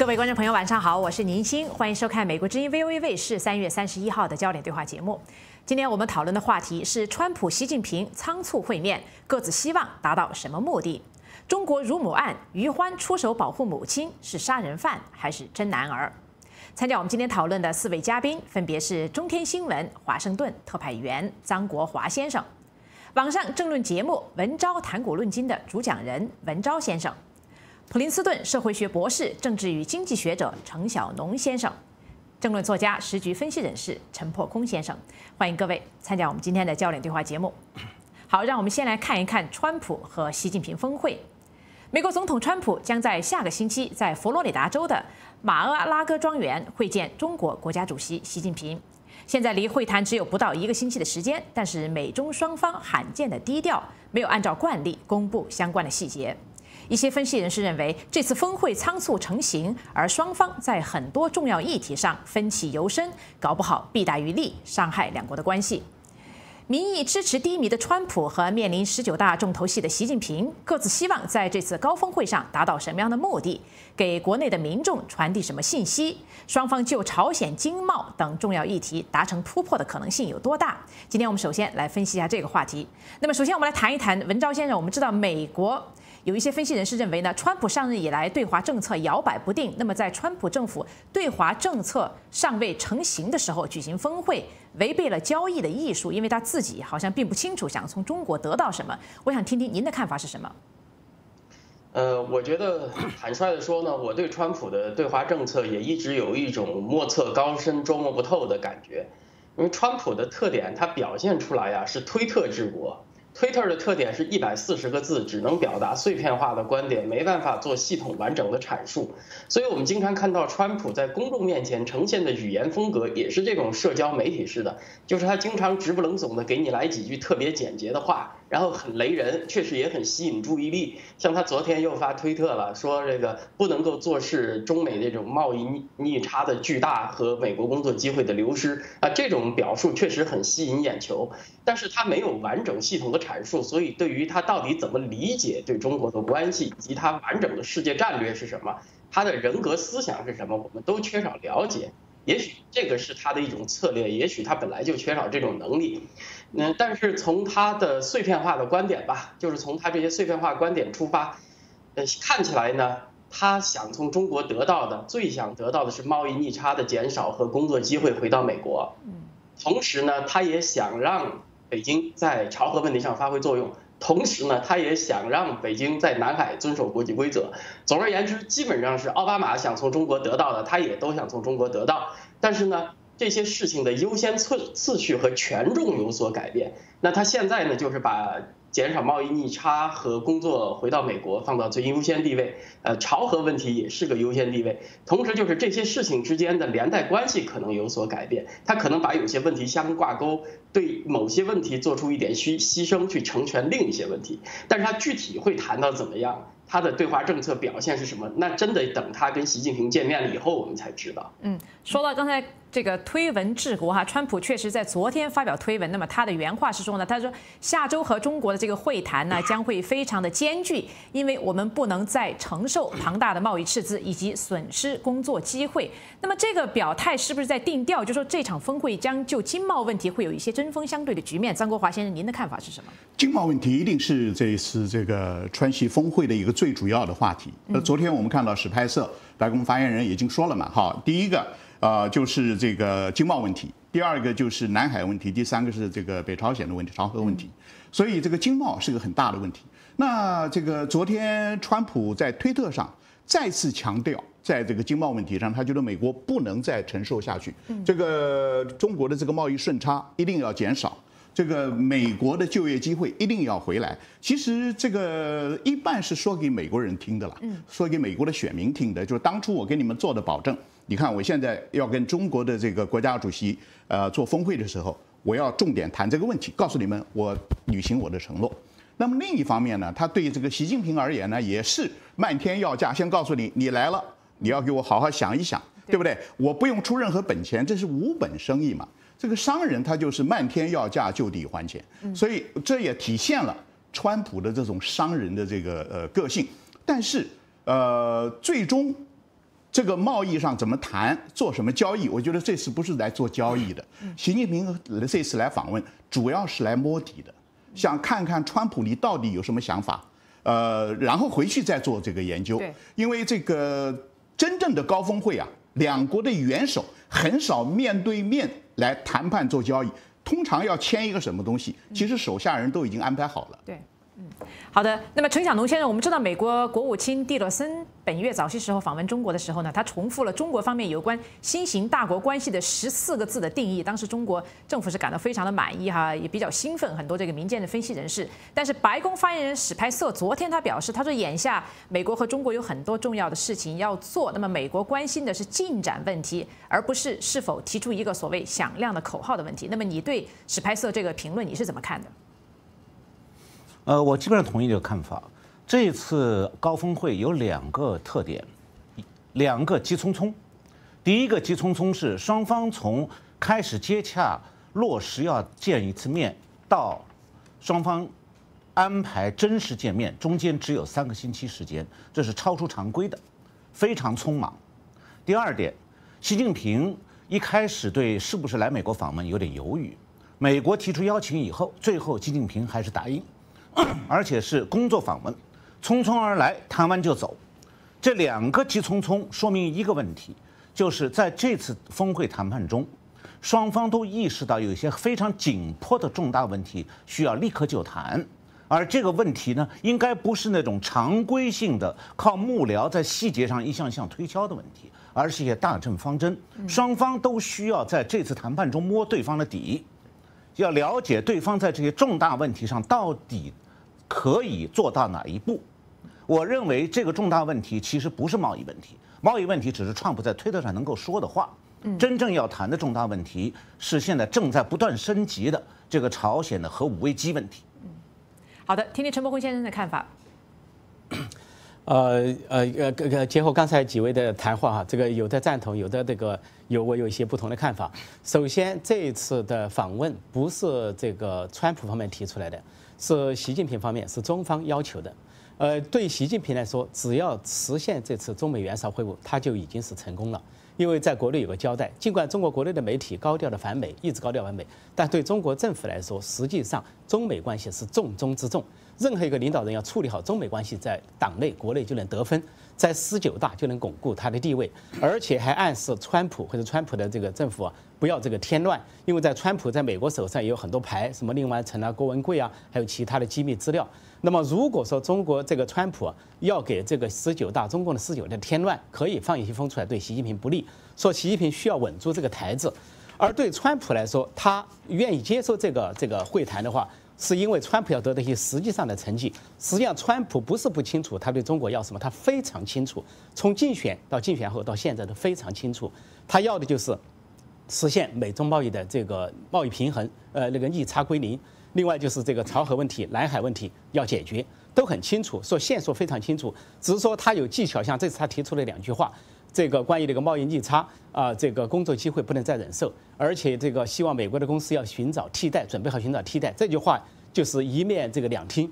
各位观众朋友，晚上好，我是宁欣，欢迎收看美国之音 VOA 卫视三月三十一号的焦点对话节目。今天我们讨论的话题是川普、习近平仓促会面，各自希望达到什么目的？中国乳母案，于欢出手保护母亲，是杀人犯还是真男儿？参加我们今天讨论的四位嘉宾分别是中天新闻华盛顿特派员张国华先生，网上政论节目《文昭谈古论今》的主讲人文昭先生。普林斯顿社会学博士、政治与经济学者程晓农先生，政论作家、时局分析人士陈破空先生，欢迎各位参加我们今天的焦点对话节目。好，让我们先来看一看川普和习近平峰会。美国总统川普将在下个星期在佛罗里达州的马阿拉戈庄园会见中国国家主席习近平。现在离会谈只有不到一个星期的时间，但是美中双方罕见的低调，没有按照惯例公布相关的细节。一些分析人士认为，这次峰会仓促成型，而双方在很多重要议题上分歧尤深，搞不好弊大于利，伤害两国的关系。民意支持低迷的川普和面临十九大重头戏的习近平，各自希望在这次高峰会上达到什么样的目的，给国内的民众传递什么信息？双方就朝鲜、经贸等重要议题达成突破的可能性有多大？今天我们首先来分析一下这个话题。那么，首先我们来谈一谈文昭先生。我们知道美国。有一些分析人士认为呢，川普上任以来对华政策摇摆不定。那么在川普政府对华政策尚未成型的时候举行峰会，违背了交易的艺术，因为他自己好像并不清楚想从中国得到什么。我想听听您的看法是什么？呃，我觉得坦率的说呢，我对川普的对华政策也一直有一种莫测高深、捉摸不透的感觉。因为川普的特点，他表现出来呀是推特治国。Twitter 的特点是一百四十个字，只能表达碎片化的观点，没办法做系统完整的阐述。所以我们经常看到川普在公众面前呈现的语言风格也是这种社交媒体式的，就是他经常直不冷耸的给你来几句特别简洁的话。然后很雷人，确实也很吸引注意力。像他昨天又发推特了，说这个不能够坐视中美这种贸易逆逆差的巨大和美国工作机会的流失啊，这种表述确实很吸引眼球。但是他没有完整系统的阐述，所以对于他到底怎么理解对中国的关系，以及他完整的世界战略是什么，他的人格思想是什么，我们都缺少了解。也许这个是他的一种策略，也许他本来就缺少这种能力。嗯，但是从他的碎片化的观点吧，就是从他这些碎片化观点出发，呃，看起来呢，他想从中国得到的，最想得到的是贸易逆差的减少和工作机会回到美国。嗯，同时呢，他也想让北京在朝核问题上发挥作用。同时呢，他也想让北京在南海遵守国际规则。总而言之，基本上是奥巴马想从中国得到的，他也都想从中国得到。但是呢，这些事情的优先次次序和权重有所改变。那他现在呢，就是把。减少贸易逆差和工作回到美国放到最优先地位，呃，朝核问题也是个优先地位。同时，就是这些事情之间的连带关系可能有所改变，他可能把有些问题相挂钩，对某些问题做出一点牺牺牲去成全另一些问题。但是他具体会谈到怎么样？他的对华政策表现是什么？那真得等他跟习近平见面了以后，我们才知道。嗯，说到刚才这个推文治国哈，川普确实在昨天发表推文。那么他的原话是说呢，他说下周和中国的这个会谈呢将会非常的艰巨，因为我们不能再承受庞大的贸易赤字以及损失工作机会。那么这个表态是不是在定调，就说这场峰会将就经贸问题会有一些针锋相对的局面？张国华先生，您的看法是什么？经贸问题一定是这一次这个川西峰会的一个。最主要的话题，那昨天我们看到实拍摄，白宫发言人已经说了嘛，哈，第一个呃就是这个经贸问题，第二个就是南海问题，第三个是这个北朝鲜的问题，朝核问题，所以这个经贸是个很大的问题。那这个昨天川普在推特上再次强调，在这个经贸问题上，他觉得美国不能再承受下去，这个中国的这个贸易顺差一定要减少。这个美国的就业机会一定要回来。其实这个一半是说给美国人听的了，说给美国的选民听的。就是当初我给你们做的保证，你看我现在要跟中国的这个国家主席呃做峰会的时候，我要重点谈这个问题，告诉你们我履行我的承诺。那么另一方面呢，他对这个习近平而言呢，也是漫天要价。先告诉你，你来了，你要给我好好想一想，对不对？我不用出任何本钱，这是无本生意嘛。这个商人他就是漫天要价就地还钱，所以这也体现了川普的这种商人的这个呃个性。但是呃，最终这个贸易上怎么谈，做什么交易？我觉得这次不是来做交易的。习近平这次来访问，主要是来摸底的，想看看川普你到底有什么想法，呃，然后回去再做这个研究。因为这个真正的高峰会啊，两国的元首很少面对面来谈判做交易，通常要签一个什么东西，其实手下人都已经安排好了。对。嗯，好的。那么陈晓农先生，我们知道美国国务卿蒂勒森本月早些时候访问中国的时候呢，他重复了中国方面有关新型大国关系的十四个字的定义。当时中国政府是感到非常的满意哈，也比较兴奋，很多这个民间的分析人士。但是白宫发言人史派瑟昨天他表示，他说眼下美国和中国有很多重要的事情要做，那么美国关心的是进展问题，而不是是否提出一个所谓响亮的口号的问题。那么你对史派瑟这个评论你是怎么看的？呃，我基本上同意这个看法。这次高峰会有两个特点，两个急匆匆。第一个急匆匆是双方从开始接洽落实要见一次面，到双方安排真实见面，中间只有三个星期时间，这是超出常规的，非常匆忙。第二点，习近平一开始对是不是来美国访问有点犹豫，美国提出邀请以后，最后习近平还是答应。而且是工作访问，匆匆而来，谈完就走，这两个急匆匆说明一个问题，就是在这次峰会谈判中，双方都意识到有一些非常紧迫的重大问题需要立刻就谈，而这个问题呢，应该不是那种常规性的靠幕僚在细节上一项项推敲的问题，而是一些大政方针，双方都需要在这次谈判中摸对方的底。要了解对方在这些重大问题上到底可以做到哪一步？我认为这个重大问题其实不是贸易问题，贸易问题只是川普在推特上能够说的话。真正要谈的重大问题是现在正在不断升级的这个朝鲜的核武危机问题。好的，听听陈伯辉先生的看法。呃呃呃，个结合刚才几位的谈话哈，这个有的赞同，有的这个有我有一些不同的看法。首先，这一次的访问不是这个川普方面提出来的，是习近平方面，是中方要求的。呃，对习近平来说，只要实现这次中美元首会晤，他就已经是成功了。因为在国内有个交代，尽管中国国内的媒体高调的反美，一直高调反美，但对中国政府来说，实际上中美关系是重中之重。任何一个领导人要处理好中美关系，在党内、国内就能得分，在十九大就能巩固他的地位，而且还暗示川普或者川普的这个政府啊，不要这个添乱，因为在川普在美国手上也有很多牌，什么令完成啊、郭文贵啊，还有其他的机密资料。那么如果说中国这个川普要给这个十九大中共的十九大添乱，可以放一些风出来对习近平不利，说习近平需要稳住这个台子，而对川普来说，他愿意接受这个这个会谈的话。是因为川普要得到一些实际上的成绩。实际上，川普不是不清楚他对中国要什么，他非常清楚。从竞选到竞选后到现在都非常清楚，他要的就是实现美中贸易的这个贸易平衡，呃，那个逆差归零。另外就是这个朝核问题、南海问题要解决，都很清楚，说线索非常清楚。只是说他有技巧，像这次他提出了两句话。这个关于这个贸易逆差啊，这个工作机会不能再忍受，而且这个希望美国的公司要寻找替代，准备好寻找替代。这句话就是一面这个两听，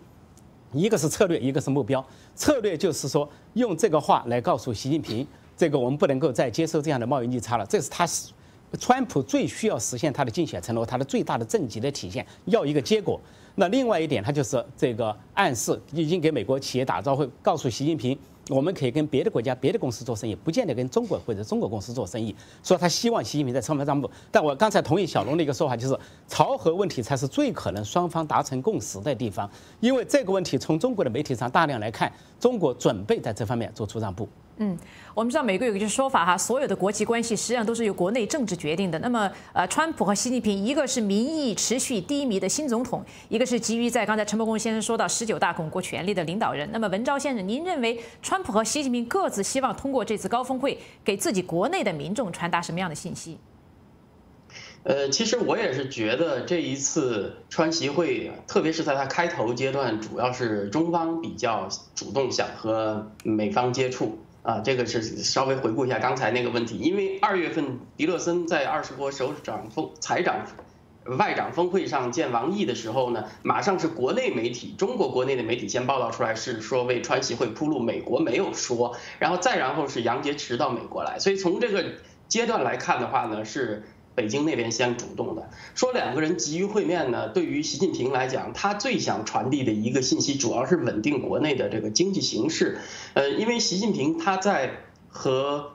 一个是策略，一个是目标。策略就是说用这个话来告诉习近平，这个我们不能够再接受这样的贸易逆差了。这是他是川普最需要实现他的竞选承诺，他的最大的政绩的体现，要一个结果。那另外一点，他就是这个暗示已经给美国企业打招呼，告诉习近平。我们可以跟别的国家、别的公司做生意，不见得跟中国或者中国公司做生意。所以他希望习近平在双方让步。但我刚才同意小龙的一个说法，就是朝核问题才是最可能双方达成共识的地方，因为这个问题从中国的媒体上大量来看，中国准备在这方面做出让步。嗯，我们知道美国有一句说法哈，所有的国际关系实际上都是由国内政治决定的。那么，呃，川普和习近平，一个是民意持续低迷的新总统，一个是急于在刚才陈伯公先生说到十九大巩固权力的领导人。那么，文昭先生，您认为川普和习近平各自希望通过这次高峰会给自己国内的民众传达什么样的信息？呃，其实我也是觉得这一次川习会，特别是在它开头阶段，主要是中方比较主动想和美方接触。啊，这个是稍微回顾一下刚才那个问题，因为二月份迪勒森在二十国首长峰财长外长峰会上见王毅的时候呢，马上是国内媒体，中国国内的媒体先报道出来，是说为川协会铺路，美国没有说，然后再然后是杨洁篪到美国来，所以从这个阶段来看的话呢，是北京那边先主动的，说两个人急于会面呢，对于习近平来讲，他最想传递的一个信息，主要是稳定国内的这个经济形势，呃，因为习近平他在和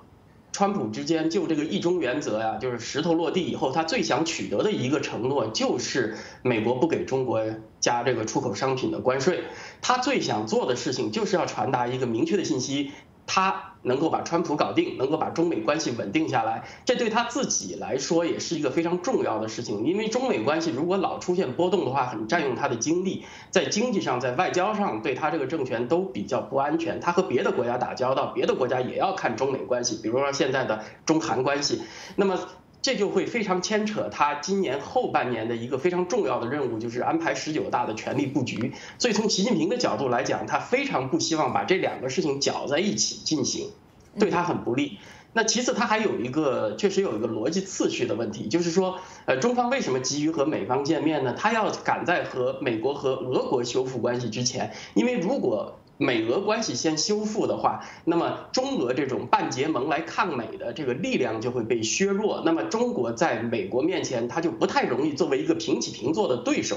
川普之间就这个一中原则呀，就是石头落地以后，他最想取得的一个承诺就是美国不给中国加这个出口商品的关税。他最想做的事情就是要传达一个明确的信息。他能够把川普搞定，能够把中美关系稳定下来，这对他自己来说也是一个非常重要的事情。因为中美关系如果老出现波动的话，很占用他的精力，在经济上、在外交上对他这个政权都比较不安全。他和别的国家打交道，别的国家也要看中美关系，比如说现在的中韩关系。那么。这就会非常牵扯他今年后半年的一个非常重要的任务，就是安排十九大的权力布局。所以从习近平的角度来讲，他非常不希望把这两个事情搅在一起进行，对他很不利。那其次，他还有一个确实有一个逻辑次序的问题，就是说，呃，中方为什么急于和美方见面呢？他要赶在和美国和俄国修复关系之前，因为如果美俄关系先修复的话，那么中俄这种半结盟来抗美的这个力量就会被削弱，那么中国在美国面前，他就不太容易作为一个平起平坐的对手。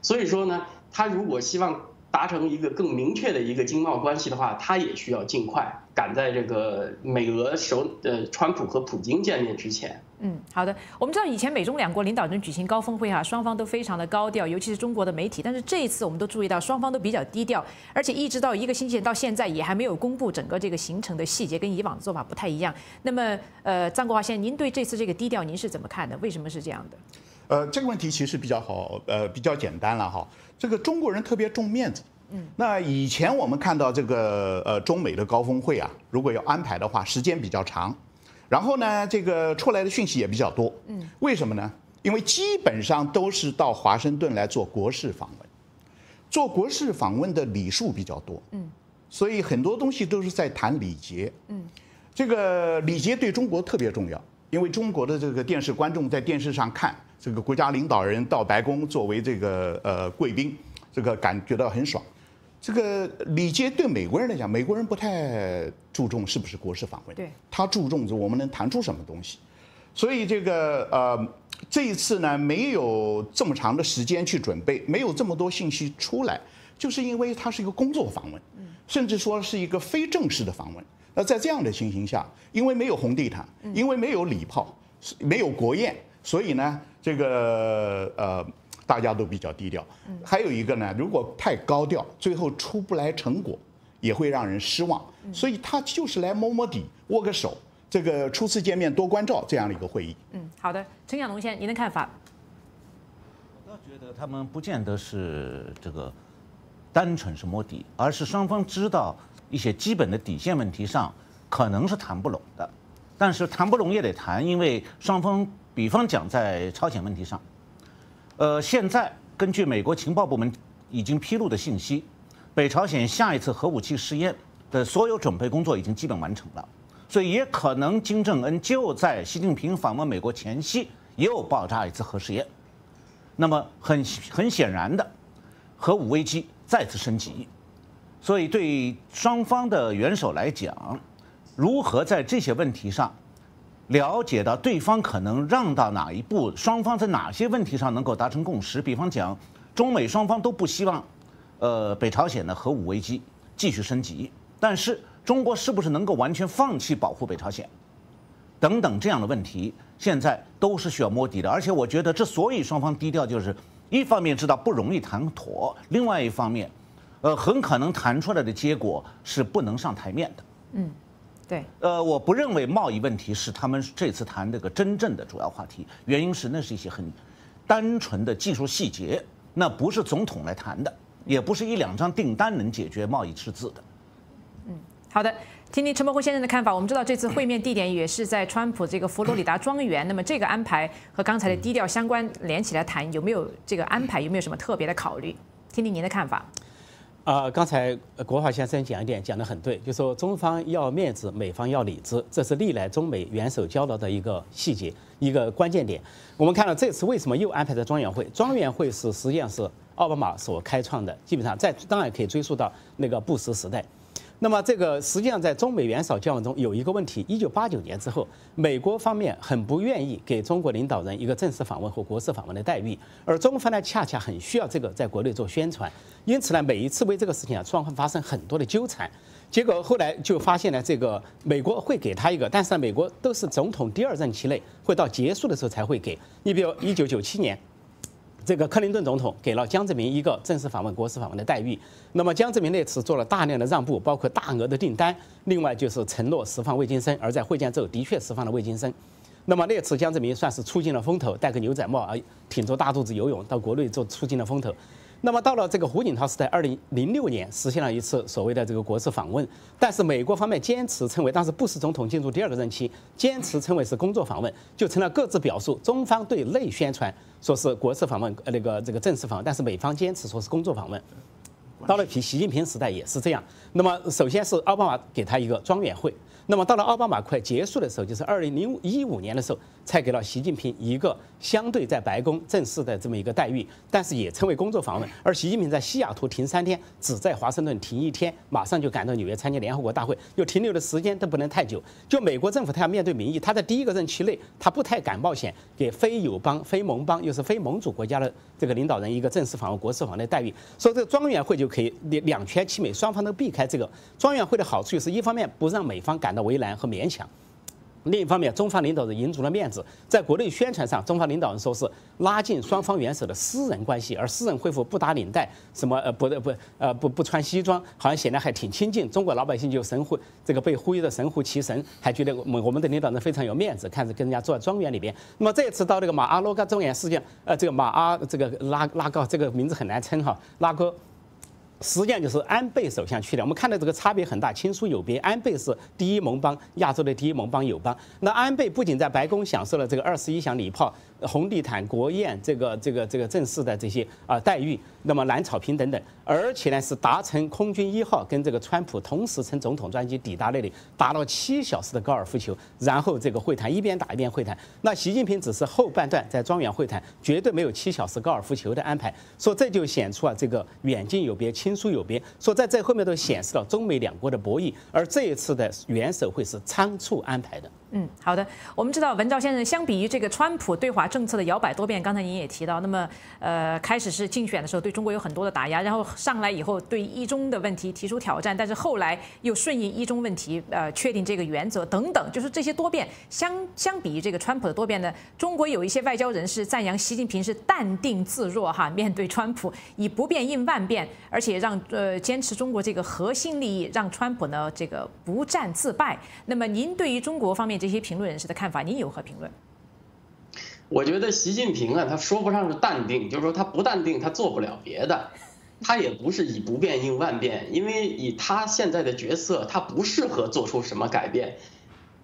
所以说呢，他如果希望达成一个更明确的一个经贸关系的话，他也需要尽快赶在这个美俄首呃川普和普京见面之前。嗯，好的。我们知道以前美中两国领导人举行高峰会哈，双方都非常的高调，尤其是中国的媒体。但是这一次我们都注意到，双方都比较低调，而且一直到一个星期到现在也还没有公布整个这个行程的细节，跟以往的做法不太一样。那么，呃，张国华先生，您对这次这个低调您是怎么看的？为什么是这样的？呃，这个问题其实比较好，呃，比较简单了哈。这个中国人特别重面子。嗯。那以前我们看到这个呃中美的高峰会啊，如果要安排的话，时间比较长。然后呢，这个出来的讯息也比较多。嗯，为什么呢？因为基本上都是到华盛顿来做国事访问，做国事访问的礼数比较多。嗯，所以很多东西都是在谈礼节。嗯，这个礼节对中国特别重要，因为中国的这个电视观众在电视上看这个国家领导人到白宫作为这个呃贵宾，这个感觉到很爽。这个礼节对美国人来讲，美国人不太注重是不是国事访问，对，他注重着我们能谈出什么东西。所以这个呃，这一次呢，没有这么长的时间去准备，没有这么多信息出来，就是因为它是一个工作访问，甚至说是一个非正式的访问。那在这样的情形下，因为没有红地毯，因为没有礼炮，没有国宴，所以呢，这个呃。大家都比较低调，还有一个呢，如果太高调，最后出不来成果，也会让人失望。所以他就是来摸摸底、握个手，这个初次见面多关照这样的一个会议。嗯，好的，陈小龙先生，您的看法？我倒觉得他们不见得是这个单纯是摸底，而是双方知道一些基本的底线问题上可能是谈不拢的，但是谈不拢也得谈，因为双方，比方讲在朝鲜问题上。呃，现在根据美国情报部门已经披露的信息，北朝鲜下一次核武器试验的所有准备工作已经基本完成了，所以也可能金正恩就在习近平访问美国前夕又爆炸一次核试验。那么很很显然的，核武危机再次升级，所以对双方的元首来讲，如何在这些问题上？了解到对方可能让到哪一步，双方在哪些问题上能够达成共识？比方讲，中美双方都不希望，呃，北朝鲜的核武危机继续升级。但是中国是不是能够完全放弃保护北朝鲜？等等这样的问题，现在都是需要摸底的。而且我觉得，之所以双方低调，就是一方面知道不容易谈妥，另外一方面，呃，很可能谈出来的结果是不能上台面的。嗯。对，呃，我不认为贸易问题是他们这次谈这个真正的主要话题，原因是那是一些很单纯的技术细节，那不是总统来谈的，也不是一两张订单能解决贸易赤字的。嗯，好的，听听陈伯辉先生的看法。我们知道这次会面地点也是在川普这个佛罗里达庄园，那么这个安排和刚才的低调相关连起来谈，有没有这个安排有没有什么特别的考虑？听听您的看法。啊，刚才国华先生讲一点讲得很对，就说中方要面子，美方要里子，这是历来中美元首交流的一个细节，一个关键点。我们看到这次为什么又安排在庄园会？庄园会是实际上是奥巴马所开创的，基本上在当然可以追溯到那个布什时代。那么这个实际上在中美元首交往中有一个问题，一九八九年之后，美国方面很不愿意给中国领导人一个正式访问或国事访问的待遇，而中方呢恰恰很需要这个在国内做宣传，因此呢每一次为这个事情啊双方发生很多的纠缠，结果后来就发现呢这个美国会给他一个，但是呢美国都是总统第二任期内会到结束的时候才会给，你比如一九九七年。这个克林顿总统给了江泽民一个正式访问、国事访问的待遇。那么江泽民那次做了大量的让步，包括大额的订单，另外就是承诺释放魏金生，而在会见之后的确释放了魏金生。那么那次江泽民算是出尽了风头，戴个牛仔帽啊，挺着大肚子游泳到国内做出尽了风头。那么到了这个胡锦涛时代，二零零六年实现了一次所谓的这个国事访问，但是美国方面坚持称为当时布什总统进入第二个任期，坚持称为是工作访问，就成了各自表述，中方对内宣传说是国事访问，呃那个这个正式访问，但是美方坚持说是工作访问。到了习习近平时代也是这样。那么首先是奥巴马给他一个庄园会。那么到了奥巴马快结束的时候，就是二零零一五年的时候，才给了习近平一个相对在白宫正式的这么一个待遇，但是也称为工作访问。而习近平在西雅图停三天，只在华盛顿停一天，马上就赶到纽约参加联合国大会，又停留的时间都不能太久。就美国政府，他要面对民意，他在第一个任期内，他不太敢冒险给非友邦、非盟邦，又是非盟主国家的这个领导人一个正式访问、国事访问的待遇。所以这个庄园会就可以两两全其美，双方都避开这个庄园会的好处，就是一方面不让美方感到。为难和勉强，另一方面，中方领导人赢足了面子，在国内宣传上，中方领导人说是拉近双方元首的私人关系，而私人恢复不打领带，什么呃不不呃不不穿西装，好像显得还挺亲近。中国老百姓就神乎这个被忽悠的神乎其神，还觉得我们我们的领导人非常有面子，看着跟人家坐在庄园里边。那么这次到这个马阿罗嘎庄园，事件呃这个马阿这个拉拉高这个名字很难称哈，拉哥。实际上就是安倍首相去的，我们看到这个差别很大，亲疏有别。安倍是第一盟邦，亚洲的第一盟邦友邦。那安倍不仅在白宫享受了这个二十一响礼炮。红地毯、国宴，这个、这个、这个正式的这些啊待遇，那么蓝草坪等等，而且呢是搭乘空军一号跟这个川普同时乘总统专机抵达那里，打了七小时的高尔夫球，然后这个会谈一边打一边会谈。那习近平只是后半段在庄园会谈，绝对没有七小时高尔夫球的安排。说这就显出啊这个远近有别、亲疏有别。说在这后面都显示了中美两国的博弈，而这一次的元首会是仓促安排的。嗯，好的。我们知道文兆先生，相比于这个川普对华政策的摇摆多变，刚才您也提到，那么呃，开始是竞选的时候对中国有很多的打压，然后上来以后对一中的问题提出挑战，但是后来又顺应一中问题，呃，确定这个原则等等，就是这些多变相相比于这个川普的多变呢，中国有一些外交人士赞扬习近平是淡定自若哈，面对川普以不变应万变，而且让呃坚持中国这个核心利益，让川普呢这个不战自败。那么您对于中国方面？这些评论人士的看法，您有何评论？我觉得习近平啊，他说不上是淡定，就是说他不淡定，他做不了别的，他也不是以不变应万变，因为以他现在的角色，他不适合做出什么改变。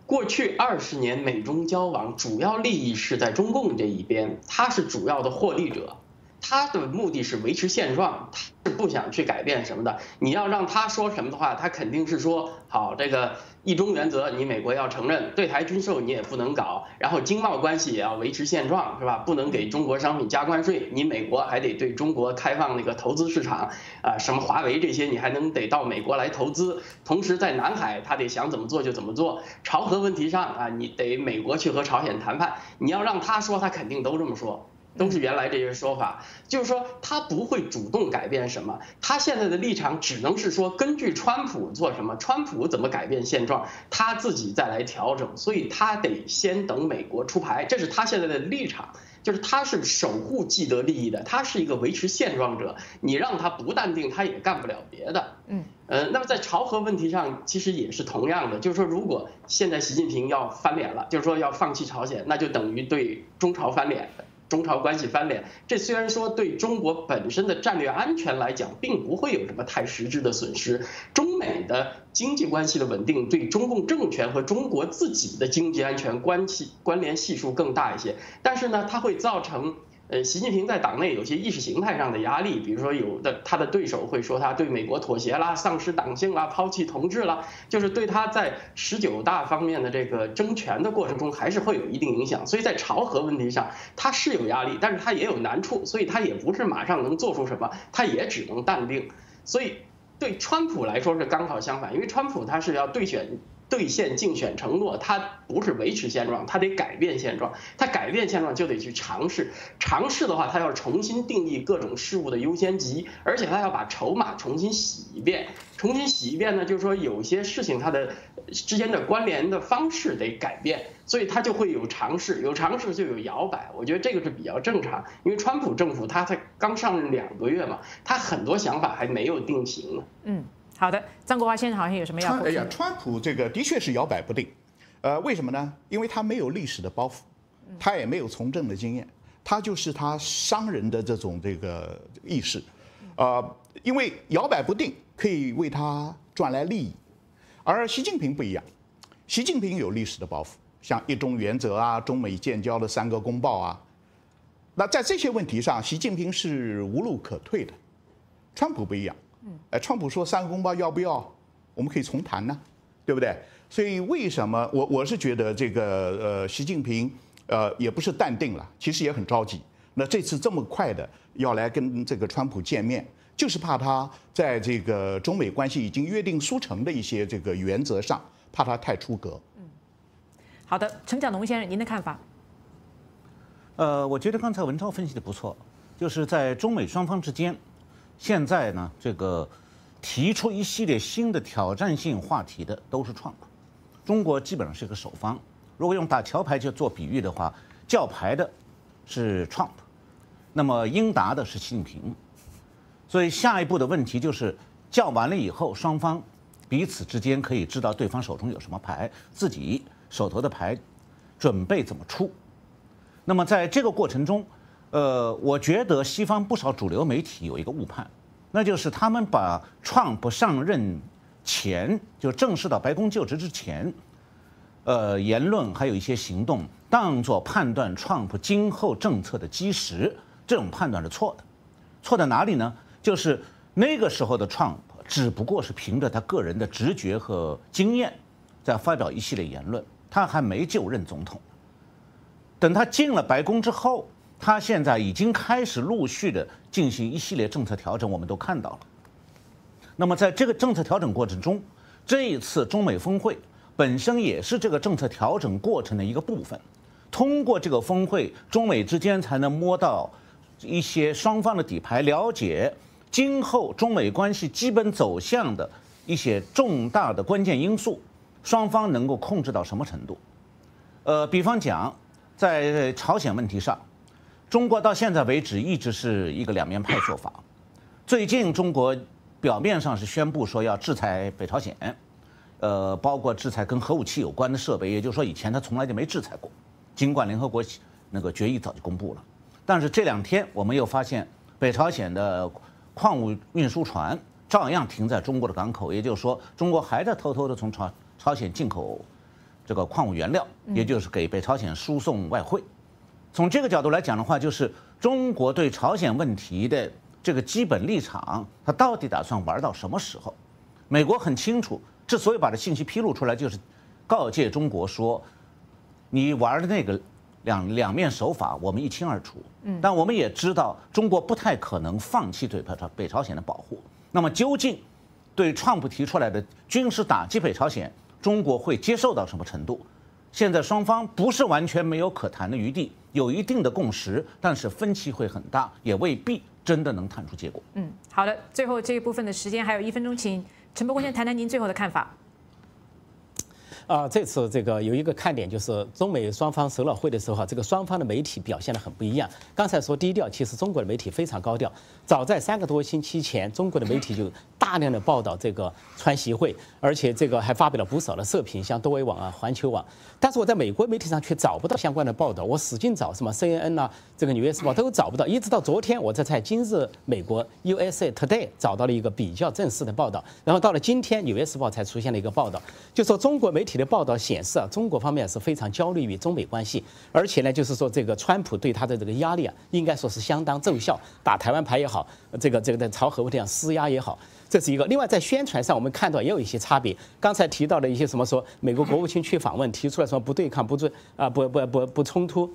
过去二十年美中交往，主要利益是在中共这一边，他是主要的获利者。他的目的是维持现状，他不想去改变什么的。你要让他说什么的话，他肯定是说好这个一中原则，你美国要承认，对台军售你也不能搞，然后经贸关系也要维持现状，是吧？不能给中国商品加关税，你美国还得对中国开放那个投资市场，啊，什么华为这些你还能得到美国来投资。同时在南海，他得想怎么做就怎么做。朝核问题上啊，你得美国去和朝鲜谈判，你要让他说，他肯定都这么说。都是原来这些说法，就是说他不会主动改变什么，他现在的立场只能是说根据川普做什么，川普怎么改变现状，他自己再来调整，所以他得先等美国出牌，这是他现在的立场，就是他是守护既得利益的，他是一个维持现状者，你让他不淡定，他也干不了别的。嗯，呃，那么在朝核问题上，其实也是同样的，就是说如果现在习近平要翻脸了，就是说要放弃朝鲜，那就等于对中朝翻脸。中朝关系翻脸，这虽然说对中国本身的战略安全来讲，并不会有什么太实质的损失。中美的经济关系的稳定，对中共政权和中国自己的经济安全关系关联系数更大一些。但是呢，它会造成呃，习近平在党内有些意识形态上的压力，比如说有的他的对手会说他对美国妥协啦、丧失党性啦、抛弃同志啦，就是对他在十九大方面的这个争权的过程中还是会有一定影响。所以在朝核问题上，他是有压力，但是他也有难处，所以他也不是马上能做出什么，他也只能淡定。所以对川普来说是刚好相反，因为川普他是要对选。兑现竞选承诺，他不是维持现状，他得改变现状。他改变现状就得去尝试，尝试的话，他要重新定义各种事物的优先级，而且他要把筹码重新洗一遍。重新洗一遍呢，就是说有些事情它的之间的关联的方式得改变，所以他就会有尝试，有尝试就有摇摆。我觉得这个是比较正常，因为川普政府他才刚上任两个月嘛，他很多想法还没有定型呢。嗯。好的，张国华先生好像有什么要？哎呀，川普这个的确是摇摆不定，呃，为什么呢？因为他没有历史的包袱，他也没有从政的经验，他就是他商人的这种这个意识，呃，因为摇摆不定可以为他赚来利益，而习近平不一样，习近平有历史的包袱，像一中原则啊、中美建交的三个公报啊，那在这些问题上，习近平是无路可退的，川普不一样。哎，川普说三个公报要不要？我们可以重谈呢，对不对？所以为什么我我是觉得这个呃，习近平呃也不是淡定了，其实也很着急。那这次这么快的要来跟这个川普见面，就是怕他在这个中美关系已经约定书成的一些这个原则上，怕他太出格。嗯，好的，陈角龙先生，您的看法？呃，我觉得刚才文超分析的不错，就是在中美双方之间。现在呢，这个提出一系列新的挑战性话题的都是 Trump，中国基本上是个首方。如果用打桥牌去做比喻的话，叫牌的是 Trump，那么应答的是习近平。所以下一步的问题就是叫完了以后，双方彼此之间可以知道对方手中有什么牌，自己手头的牌准备怎么出。那么在这个过程中，呃，我觉得西方不少主流媒体有一个误判，那就是他们把 Trump 上任前就正式到白宫就职之前，呃，言论还有一些行动当做判断 Trump 今后政策的基石，这种判断是错的。错在哪里呢？就是那个时候的 Trump 只不过是凭着他个人的直觉和经验，在发表一系列言论，他还没就任总统。等他进了白宫之后。他现在已经开始陆续的进行一系列政策调整，我们都看到了。那么在这个政策调整过程中，这一次中美峰会本身也是这个政策调整过程的一个部分。通过这个峰会，中美之间才能摸到一些双方的底牌，了解今后中美关系基本走向的一些重大的关键因素，双方能够控制到什么程度？呃，比方讲，在朝鲜问题上。中国到现在为止一直是一个两面派做法。最近中国表面上是宣布说要制裁北朝鲜，呃，包括制裁跟核武器有关的设备，也就是说以前他从来就没制裁过。尽管联合国那个决议早就公布了，但是这两天我们又发现北朝鲜的矿物运输船照样停在中国的港口，也就是说中国还在偷偷的从朝朝鲜进口这个矿物原料，也就是给北朝鲜输送外汇。从这个角度来讲的话，就是中国对朝鲜问题的这个基本立场，它到底打算玩到什么时候？美国很清楚，之所以把这信息披露出来，就是告诫中国说，你玩的那个两两面手法，我们一清二楚。嗯，但我们也知道，中国不太可能放弃对北朝北朝鲜的保护。那么，究竟对川普提出来的军事打击北朝鲜，中国会接受到什么程度？现在双方不是完全没有可谈的余地。有一定的共识，但是分歧会很大，也未必真的能谈出结果。嗯，好的，最后这一部分的时间还有一分钟，请陈伯公先谈谈您最后的看法。啊，这次这个有一个看点，就是中美双方首脑会的时候哈，这个双方的媒体表现得很不一样。刚才说低调，其实中国的媒体非常高调。早在三个多星期前，中国的媒体就大量的报道这个川习会，而且这个还发表了不少的社评，像多维网啊、环球网。但是我在美国媒体上却找不到相关的报道，我使劲找，什么 CNN 啊、这个纽约时报都找不到。一直到昨天，我才在今日美国 USA Today 找到了一个比较正式的报道。然后到了今天，纽约时报才出现了一个报道，就说中国媒体。的报道显示啊，中国方面是非常焦虑于中美关系，而且呢，就是说这个川普对他的这个压力啊，应该说是相当奏效，打台湾牌也好，这个这个在朝核问题上施压也好，这是一个。另外在宣传上，我们看到也有一些差别。刚才提到的一些什么说美国国务卿去访问，提出了什么不对抗、不做啊不不不不冲突。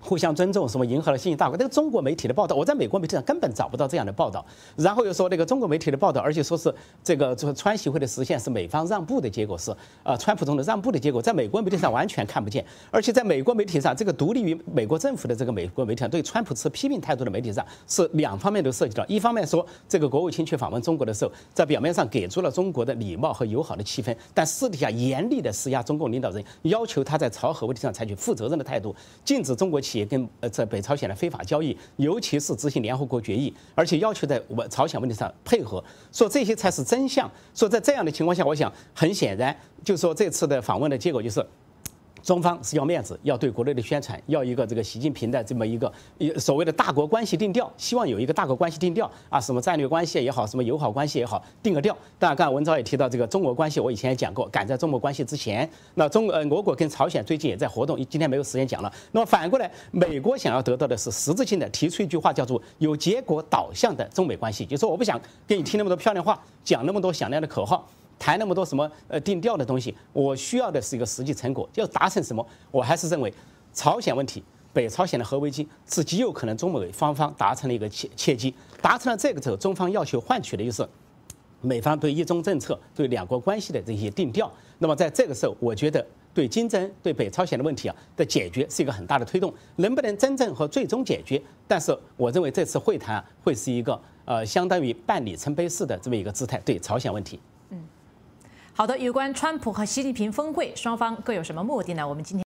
互相尊重，什么迎合了新兴大国？那个中国媒体的报道，我在美国媒体上根本找不到这样的报道。然后又说那个中国媒体的报道，而且说是这个就是川习会的实现是美方让步的结果，是呃川普总统让步的结果，在美国媒体上完全看不见。而且在美国媒体上，这个独立于美国政府的这个美国媒体上，对川普持批评态度的媒体上，是两方面都涉及到。一方面说这个国务卿去访问中国的时候，在表面上给出了中国的礼貌和友好的气氛，但私底下严厉的施压中共领导人，要求他在朝核问题上采取负责任的态度，禁止中国企业跟呃在北朝鲜的非法交易，尤其是执行联合国决议，而且要求在我朝鲜问题上配合，说这些才是真相。说在这样的情况下，我想很显然，就说这次的访问的结果就是。中方是要面子，要对国内的宣传，要一个这个习近平的这么一个所谓的大国关系定调，希望有一个大国关系定调啊，什么战略关系也好，什么友好关系也好，定个调。当然，刚才文昭也提到这个中国关系，我以前也讲过，赶在中俄关系之前。那中呃，俄国跟朝鲜最近也在活动，今天没有时间讲了。那么反过来，美国想要得到的是实质性的，提出一句话叫做有结果导向的中美关系，就说我不想跟你听那么多漂亮话，讲那么多响亮的口号。谈那么多什么呃定调的东西，我需要的是一个实际成果，要达成什么？我还是认为，朝鲜问题、北朝鲜的核危机是极有可能中美双方达成了一个切切机，达成了这个之后，中方要求换取的就是美方对一中政策、对两国关系的这些定调。那么在这个时候，我觉得对金正、对北朝鲜的问题啊的解决是一个很大的推动。能不能真正和最终解决？但是我认为这次会谈啊会是一个呃相当于半里程碑式的这么一个姿态对朝鲜问题。好的，有关川普和习近平峰会，双方各有什么目的呢？我们今天。